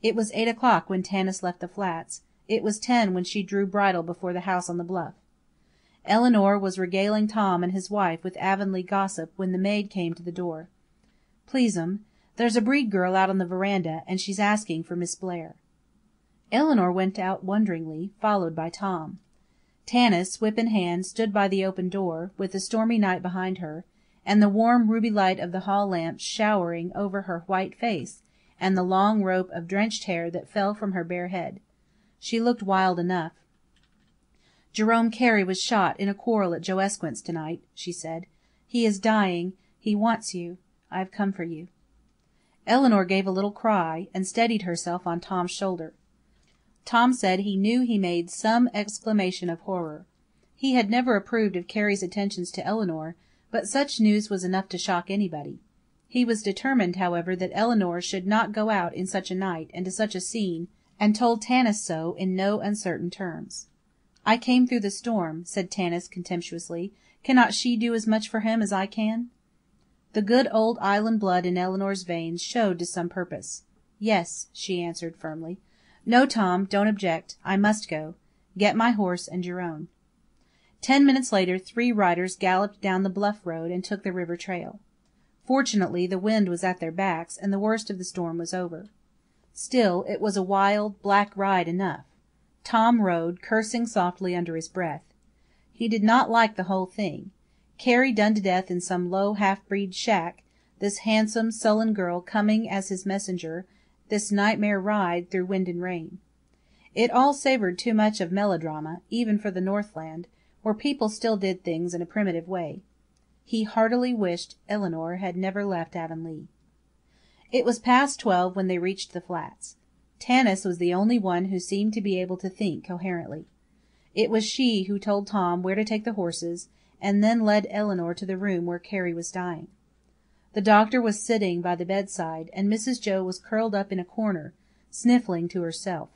It was eight o'clock when Tannis left the Flats; it was ten when she drew bridle before the house on the bluff. Eleanor was regaling Tom and his wife with Avonlea gossip when the maid came to the door. "Please'm, there's a Breed girl out on the veranda, and she's asking for Miss Blair." Eleanor went out wonderingly, followed by Tom. Tannis, whip in hand, stood by the open door, with the stormy night behind her, and the warm ruby light of the hall lamps showering over her white face and the long rope of drenched hair that fell from her bare head. She looked wild enough. "Jerome Carey was shot in a quarrel at Joe Esquint's to night," she said. "He is dying he wants you I have come for you." Eleanor gave a little cry, and steadied herself on Tom's shoulder. Tom said he knew he made some exclamation of horror. He had never approved of Carey's attentions to Eleanor, but such news was enough to shock anybody. He was determined, however, that Eleanor should not go out in such a night and to such a scene, and told Tannis so in no uncertain terms. "I came through the storm," said Tannis contemptuously. "Cannot she do as much for him as I can?" The good old Island blood in Eleanor's veins showed to some purpose. "Yes," she answered firmly. "No, Tom, don't object. I must go. Get my horse and your own." Ten minutes later three riders galloped down the bluff road and took the river trail. Fortunately the wind was at their backs and the worst of the storm was over. Still, it was a wild, black ride enough. Tom rode, cursing softly under his breath. He did not like the whole thing Carey done to death in some low half breed shack, this handsome, sullen girl coming as his messenger, this nightmare ride through wind and rain. It all savoured too much of melodrama, even for the Northland, where people still did things in a primitive way. He heartily wished Eleanor had never left Avonlea. It was past twelve when they reached the Flats. Tannis was the only one who seemed to be able to think coherently. It was she who told Tom where to take the horses, and then led Eleanor to the room where Carey was dying. The doctor was sitting by the bedside, and Mrs. Joe was curled up in a corner, sniffling to herself.